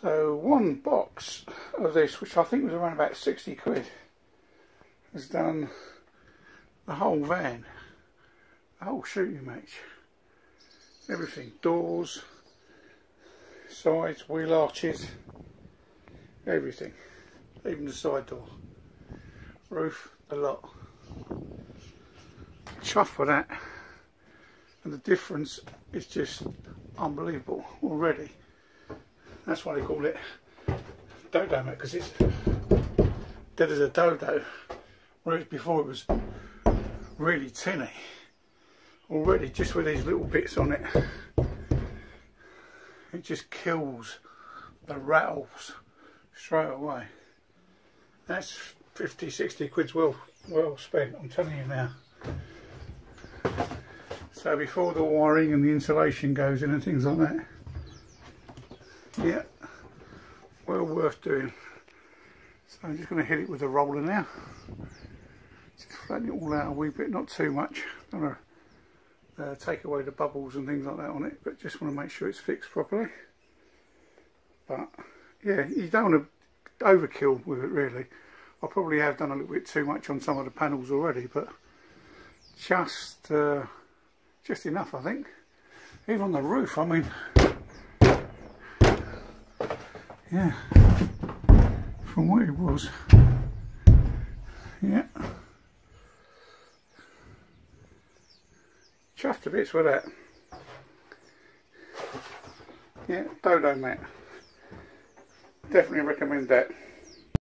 So one box of this, which I think was around about 60 quid, has done the whole van, the whole shooting match. Everything, doors, sides, wheel arches, everything, even the side door, roof, the lot. Chuff for that, and the difference is just unbelievable already. That's why they call it dodo mat because it's dead as a dodo, whereas before it was really tinny. Already, just with these little bits on it, it just kills the rattles straight away. That's 50, 60 quid's well, well spent, I'm telling you now. So before the wiring and the insulation goes in and things like that, yeah. Well worth doing. So I'm just going to hit it with a roller now. Just flatten it all out a wee bit not too much. I'm going to uh, take away the bubbles and things like that on it but just want to make sure it's fixed properly. But yeah you don't want to overkill with it really. I probably have done a little bit too much on some of the panels already but just uh, just enough I think. Even on the roof I mean yeah, from where it was. Yeah. Chuffed to bits with that. Yeah, Dodo mat. Definitely recommend that.